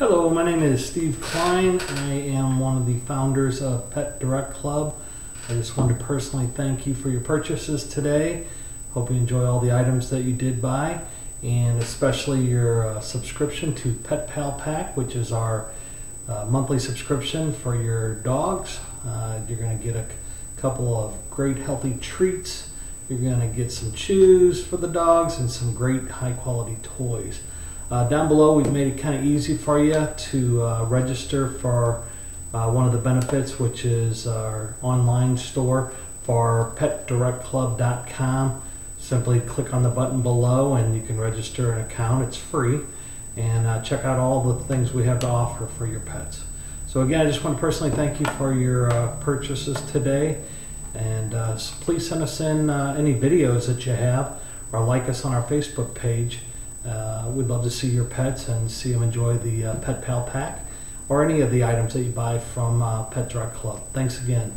Hello, my name is Steve Kline. I am one of the founders of Pet Direct Club. I just wanted to personally thank you for your purchases today. Hope you enjoy all the items that you did buy, and especially your uh, subscription to Pet Pal Pack, which is our uh, monthly subscription for your dogs. Uh, you're going to get a couple of great healthy treats. You're going to get some chews for the dogs and some great high quality toys. Uh, down below, we've made it kind of easy for you to uh, register for uh, one of the benefits, which is our online store for petdirectclub.com. Simply click on the button below and you can register an account. It's free. And uh, check out all the things we have to offer for your pets. So, again, I just want to personally thank you for your uh, purchases today. And uh, please send us in any videos that you have or like us on our Facebook page. Uh, we'd love to see your pets and see them enjoy the uh, Pet Pal Pack or any of the items that you buy from uh, Pet Direct Club. Thanks again.